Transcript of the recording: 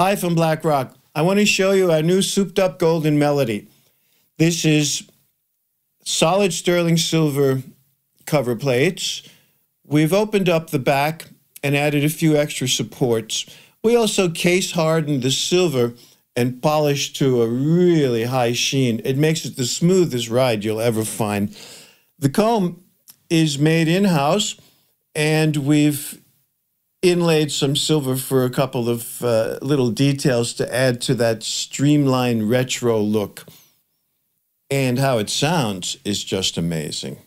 Hi from Black Rock. I want to show you our new souped up golden melody. This is solid sterling silver cover plates. We've opened up the back and added a few extra supports. We also case hardened the silver and polished to a really high sheen. It makes it the smoothest ride you'll ever find. The comb is made in-house and we've inlaid some silver for a couple of uh, little details to add to that streamlined retro look. And how it sounds is just amazing.